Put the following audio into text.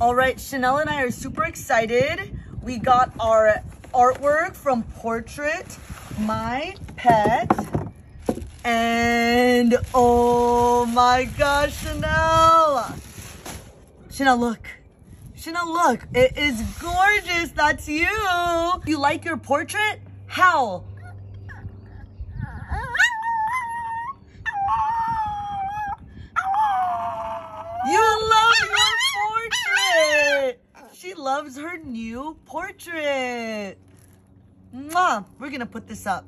All right, Chanel and I are super excited. We got our artwork from Portrait My Pet. And oh my gosh, Chanel. Chanel, look. Chanel, look. It is gorgeous. That's you. You like your portrait? How? You love your portrait. She loves her new portrait. Mwah. We're to put this up.